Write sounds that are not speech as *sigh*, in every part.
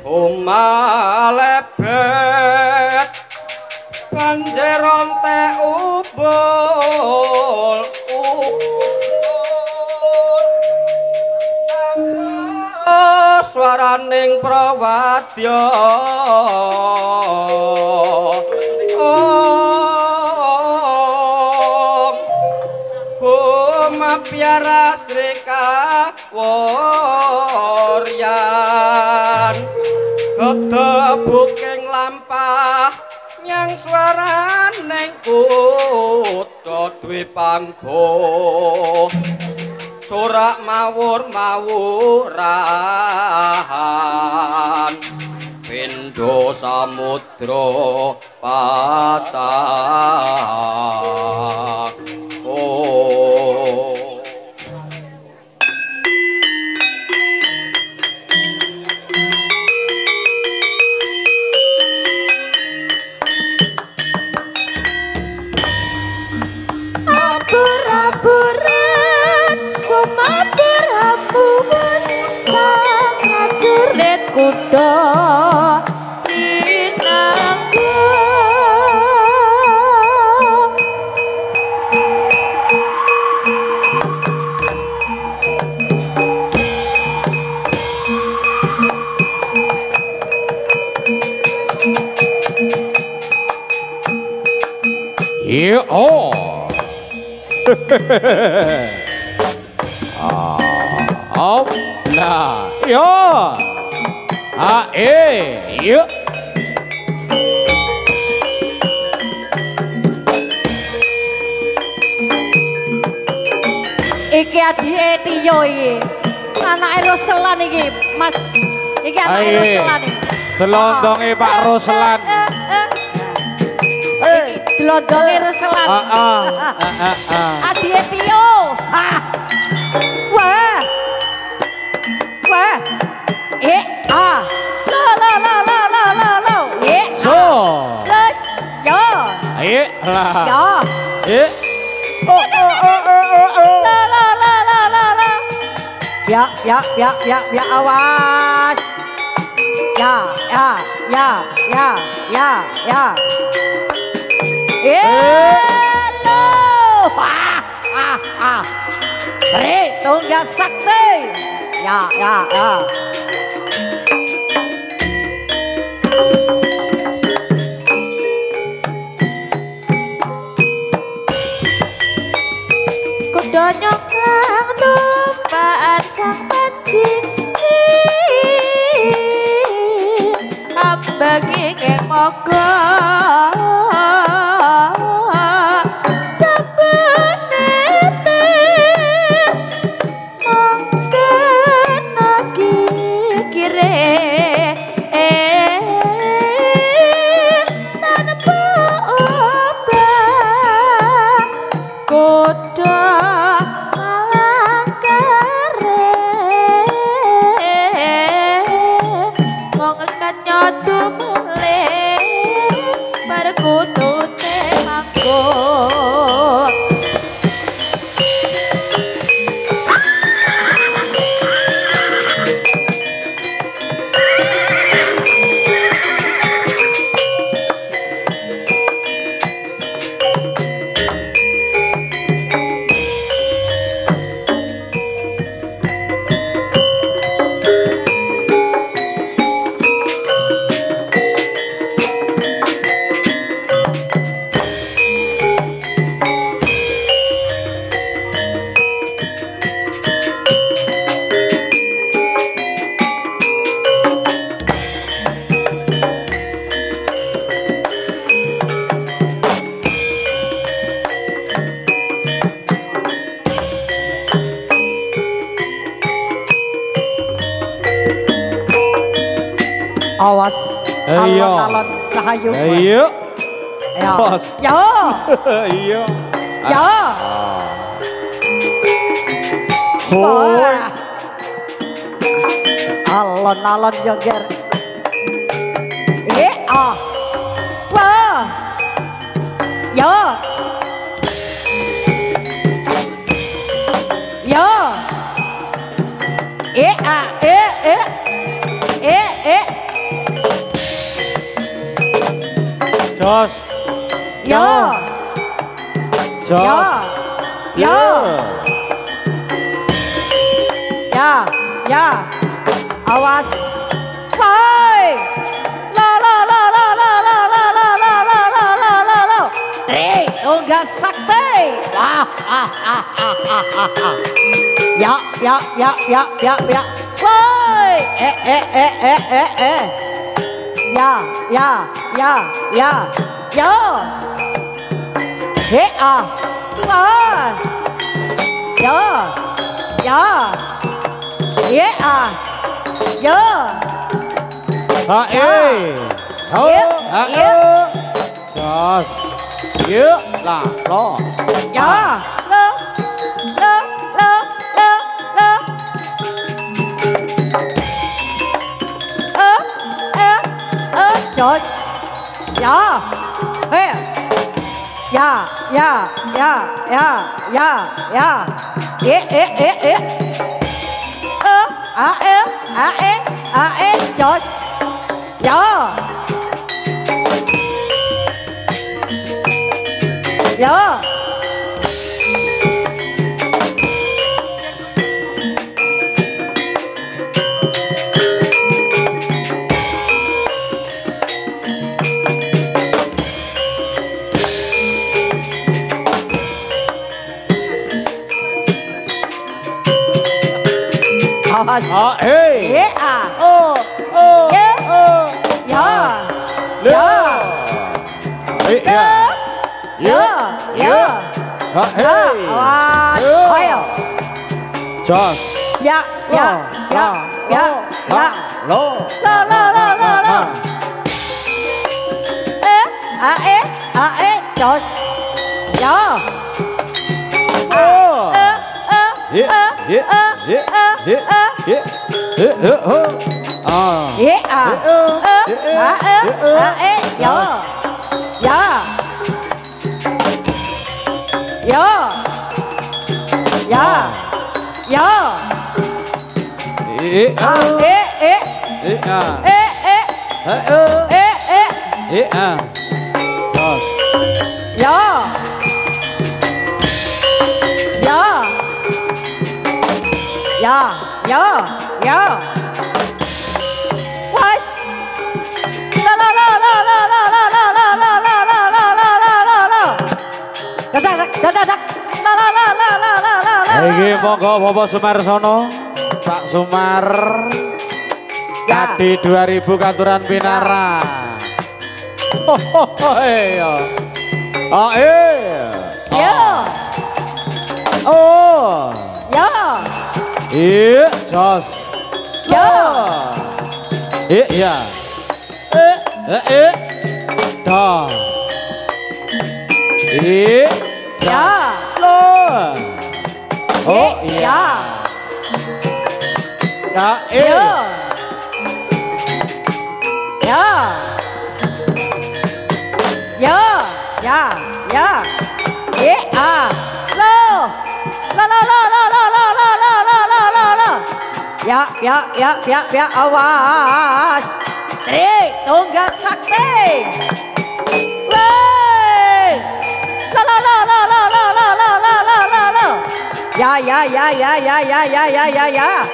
Oma lebet banjir ronte ubul. Swaraning prawadya. Om. Kumapiara srika oh. neng suaran neng kuto dwi pangko surak mawur mawuran pindo samudra pasang Yeah, oh. ah, op, nah, yo. Ah, eh, yuk. Iki adike Tiyo iki. Anake Roselan iki, Mas. Iki anake Roselan iki. Selondonge Pak Roselan. Eh, Delondonge Roselan. Ah, ah, ah, ah. Adike Tiyo. Ah. Wah. Wah. Eh, ah. Lo lo lo lo lo lo lo. Eh. So, yo. ayo lah. Yo. Eh. Oh, oh, oh, oh, oh, oh. Lo lo lo lo lo lo. Ya, ya, ya, ya, ya, awas. Ya, ya, ya, ya, ya, ya. Hello. Ah, ah, ah. Re, tunggal sakti. Ya, ya, ya. Kuda nyokang tumpaan sang pancing Ambagi ngek moga *laughs* iya. Ya. Ah. Alon-alon yo, iya ah. wah ya. Ya. Iya, ah. Yo. Yo. Eh, ah, eh, Jos. Ya. Yo. Jos. Yo. Yo. Ya. Ya. Awas. Woi. La la la la la la la la la la la la la la. Tri tunggal sakti. Wah. Ah, ah, ah, ah, ah, ah. Ya, ya, ya, ya, ya, ya. Woi. Eh, eh, eh, eh, eh, eh. Ya, ya, ya, ya. Yo. Hé ngờ giờ giờ dễ à. Giờ à ê dễ à ê sờ dễ là lo. Giờ lơ lơ lơ lơ lơ. Ơ ơ ơ yeah, yeah, yeah, yeah, yeah. Yeah, yeah, yeah, yeah. Uh, I am, I am, I am Josh. Yeah. us. 아, 에이. 예, 아. 어, 어. 예, 어. 야. 려. 에이, 야. 야. 야. 아, 에이. 와, 과요. 자. 야, 야, 야, 야, 야. 로. 라, 라, 라, 라, 라. 에? 아, 에? 아, 에? 저. ờ. Ế ờ ớ ờ ớ ế vô. Vô. Vô. Vô. Vô. Ế ờ ế ế ế ờ ế ế Iki monggo Bapak Sumarsono, Pak Sumar. Ya. Kadi 2000 katuran pinara. Oh, iya. Ah, eh. Yo. Oh. Yo. Iya, jos. Yo. Eh, iya. Eh, eh, eh. Dah. Eh, Ya. lo. Oh iya. Ya. Ya. Ya. Ya. Ya. Ya. Ya. Ya. Ya. Lo. ya ya ya ya ya ya ya ya ya ya ya ya Ya ya ya ya ya awas. Tri tunggal sakti. ya 呀呀呀呀呀呀呀呀呀呀！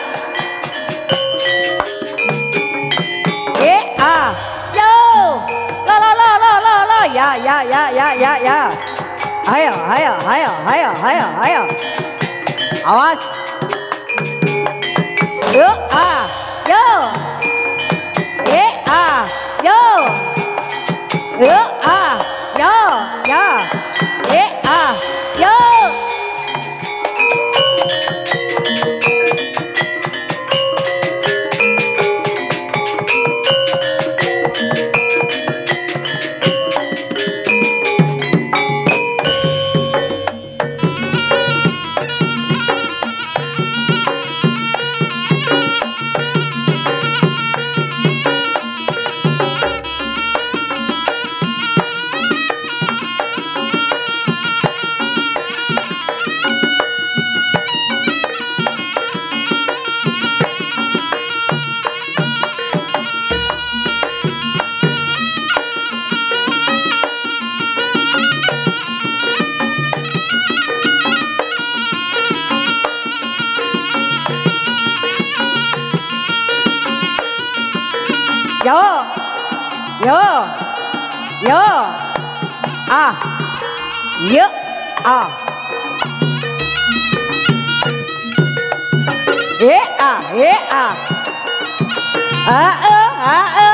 耶啊哟，啦啦啦啦啦啦呀呀呀呀呀呀！哎呦哎呦哎呦哎呦哎呦哎呦！好啊，哟啊哟，耶啊哟，哟。yo yo à. Yo à. Ế à ế à. À ơ à ơ.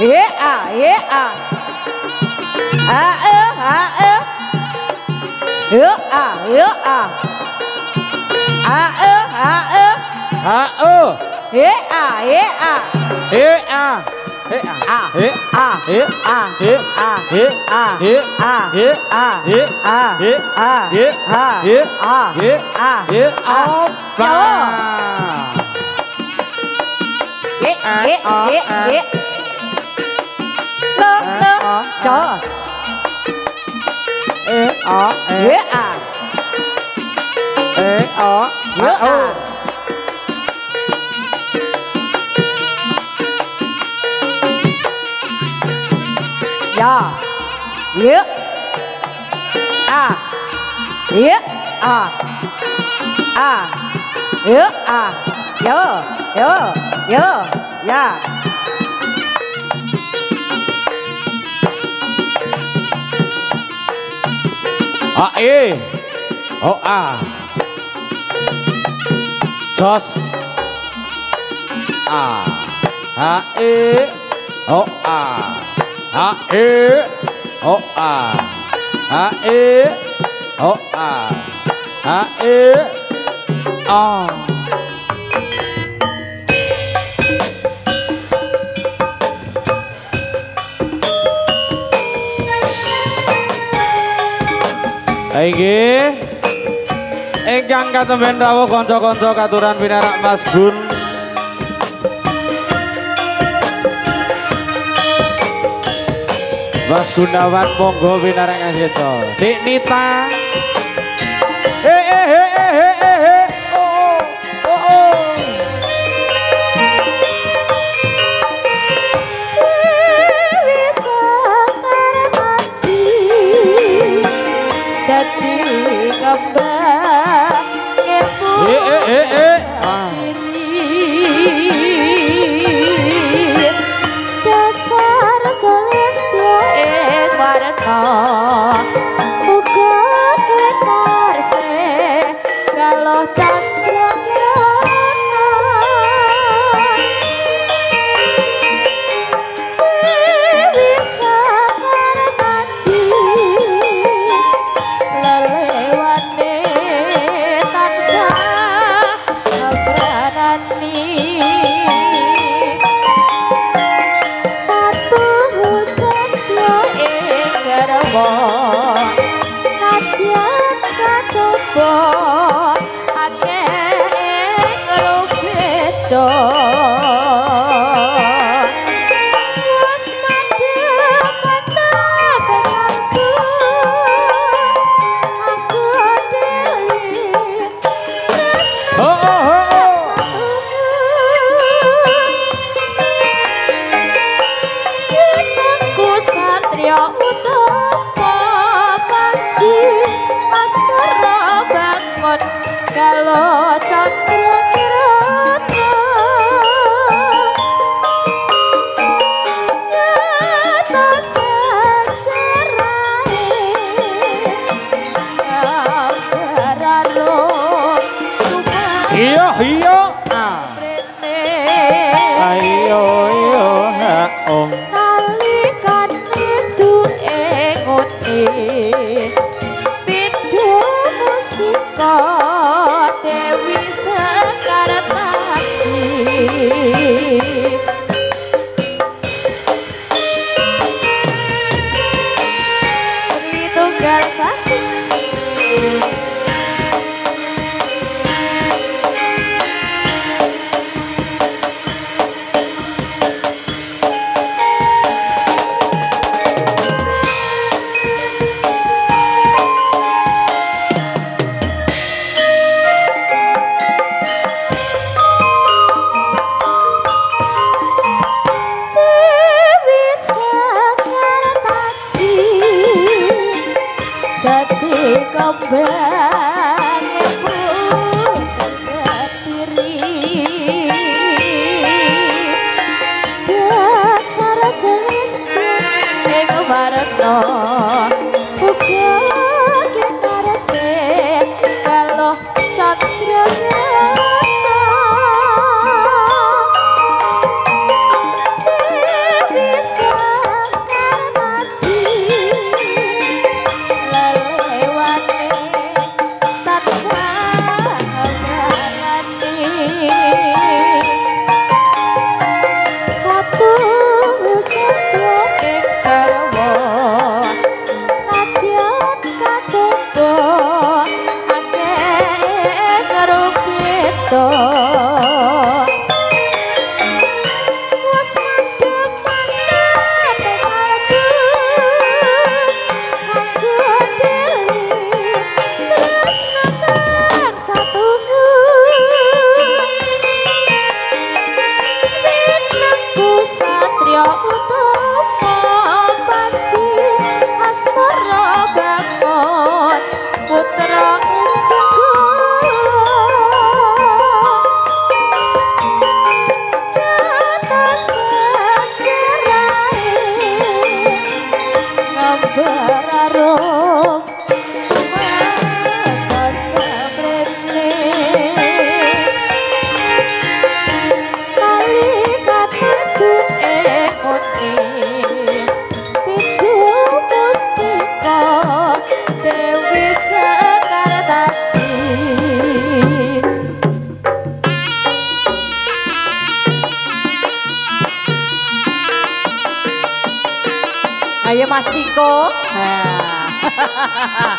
Ế à ế à. À ơ à ơ. Ế à ế à. À ơ à ơ. À ơ. Ế à ế à. Ế à. Ê, ọ, ế, à Ê, ọ, ế, à ah, ya ah, ya ah, ah, ya ah, yo, yo, yo, ya a e o a jos a h e o a, -E -O -A. H E O A H E O A H E O Inggih. Ingkang katemben rawuh kanca-kanca katuran pinarak Mas Gun. Mas Gunawan monggo winareng ngasih to. Dik Nita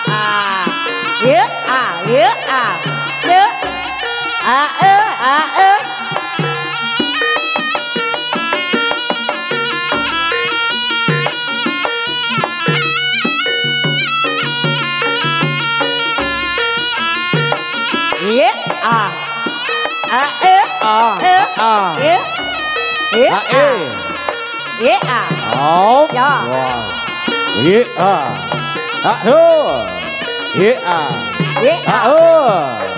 Ya, ah, ya, ah. Ya. Ah, eh, ah, eh. Ya, ah. Ah, eh, Ah, eh, ah. ya. Ya, Ah, ah. eh. Ya, ah. Oh. Ya. Wah. Ye ah. Ah ho. Ye ah. Ya, Ah ah. oh.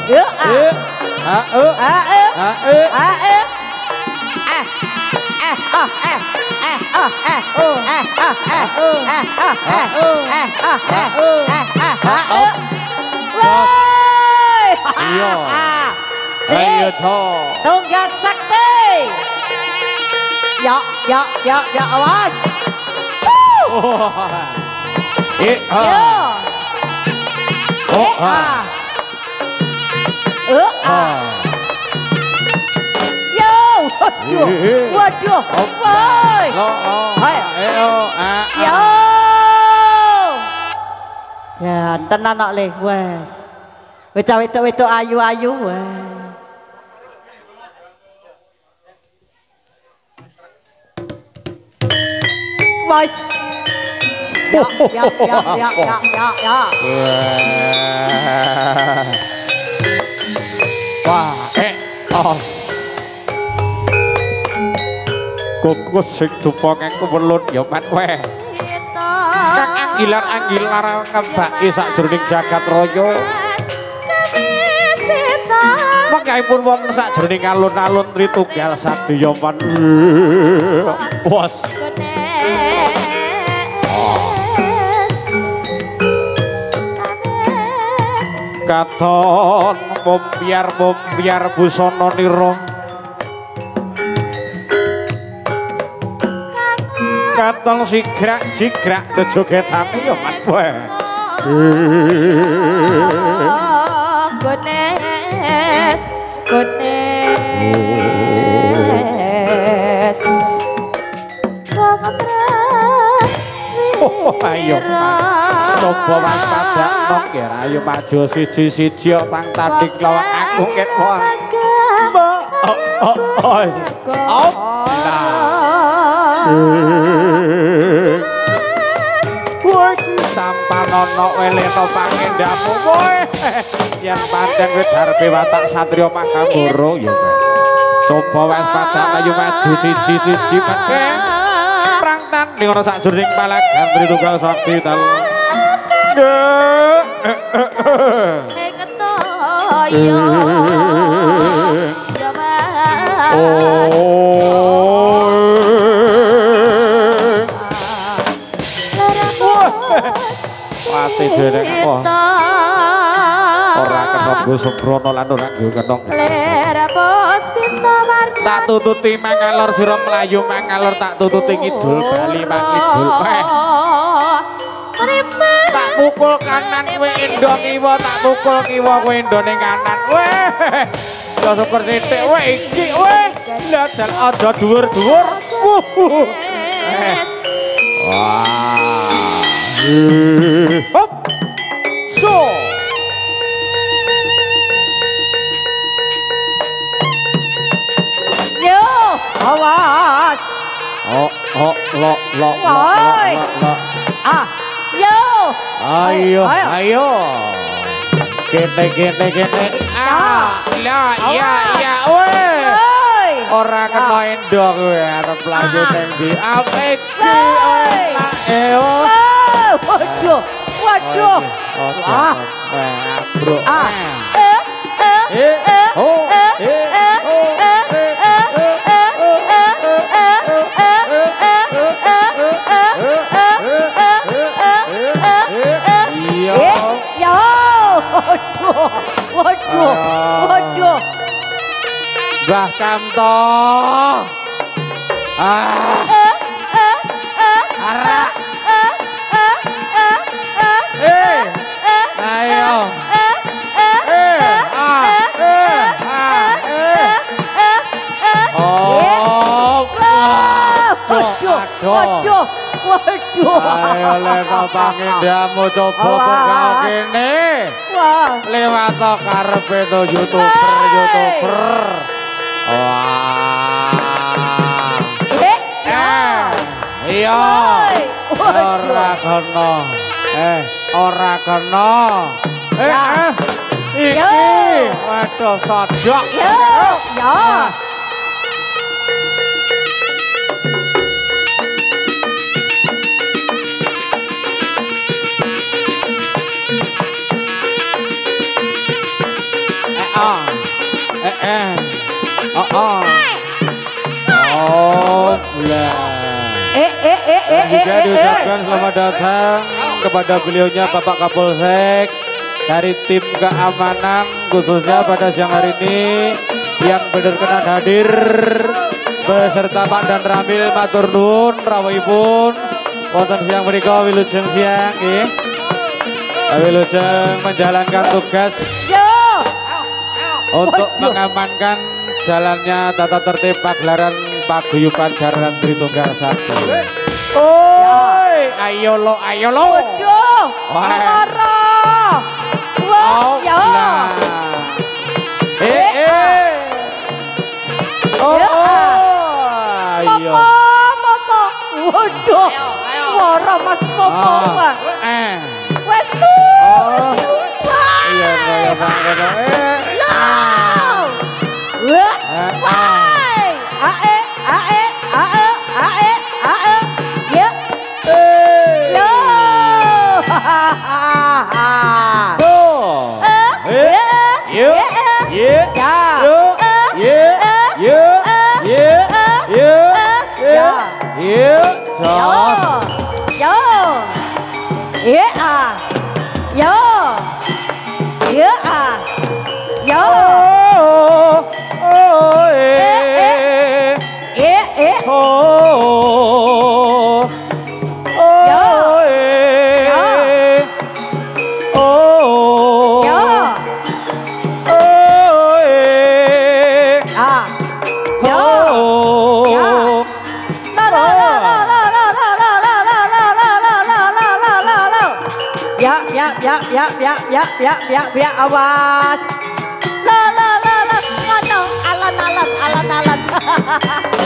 Ya, Ye. ah. Ah oh. Ah, eh. Ah eh. Ah, eh. Eh, eh, ah, eh, eh, ah, eh, Oh. eh, ah, eh, Oh. eh, ah, eh, Oh. eh, ah, eh, Oh. eh, ah, ah, Oh. eh. Woi! Iya. Ah, Ayo Dek, to. Tunggal sakti. Ya, ya, ya, ya, awas. Ye Yo. ah. Oh Eh, ah. ah. Eh, ah. Ah. Yo. Waduh. Eh. Waduh. Oh. Woi. Lo lo. Hai. Ayo ah. Yo. ah. Ya, ya, ya, ya, ya, ya, ya, ya, ya, ya, ya, ya, ya, ya, ya, ya, ya, ya, ya, ya, Anggilan kembake kembali sak jerning jagat royo. Makai pun wong sak jerning alun-alun ritual satu yoman. Bos. Katon mumpiar-mumpiar busana nira. Katon sigrak-jigrak jogetane ya mat weh. Gones, gones. Oh, ayo, Coba waspada nok ya ayo maju siji-siji pang tanding lawan aku ket wah. Oh, oh, oh. Oh. Woi, sampan ana welena pangendhamu kowe. Yen pancen kowe darbe watak satria Makambara ya kowe. Coba waspada ayo maju siji-siji mengke. tang tang ning ono sak jroning palak hambri tunggal sakti tal. Ketoyo Jawa Oh Ora kenop go sembrono lan ora go kenop Tak tututi mangalor sira mlayu mangalor tak tututi ngidul bali mangidul. Eh, Rima tak pukul kanan kowe endo kiwa tak pukul kiwa kowe endone kanan. Weh. Ya syukur sithik weh iki weh. Ndadal aja dhuwur-dhuwur. Eh. Wah. Eh, Hop. Awas. Oh, oh, lo, lo, lo, lo, ah yo Ayo, ayo. Kete, kete, kete. Ah, ya. lo, ya, ya, weh. orang kena endo kowe arep lanjut tembi ndi? Apik ki. Waduh, waduh. Ah, bro. Ah. Eh, eh, eh, eh. Oh. chùa vua chùa và cam to. À. À à ê. Này không? Ê. À. Ê. À. Ê. Ồ. Waduh, waduh, waduh. Ayo lepas angin dia mau coba kau kini. Lewat to karepe to YouTuber, YouTuber. Wah. eh, Eh, iya. Ora kena. Eh, ora kena. Eh, eh. Iki, waduh sodok. Yo, yo. Ah. Eh, eh. Oh, oh. Oh. Eh, eh, eh, eh, eh, Juga eh, eh. diucapkan selamat datang kepada beliaunya Bapak Kapolsek dari tim keamanan khususnya pada siang hari ini yang berkenan hadir beserta Pak Dan Ramil Matur Nuwun rawuhipun wonten siang mereka wilujeng siang nggih. Wilujeng menjalankan tugas Yo. Untuk Waduh. mengamankan jalannya tata tertib pagelaran paguyuban Jaranan Tritunggal Satu. Oi, ayo lo, ayo lo. Waduh. Lara. Wah, Oh, yo. nah. Eh, eh. Oh, Ya. oh, ayo. Mama, mama. Waduh. Wara Mas Momo. Ah, eh. Wes tu. Oh. Wes tu. Wah. Iya, kaya mangkono. Ah! biak biak biak awas. La la la la. Ngono alat alat alat alat. *laughs*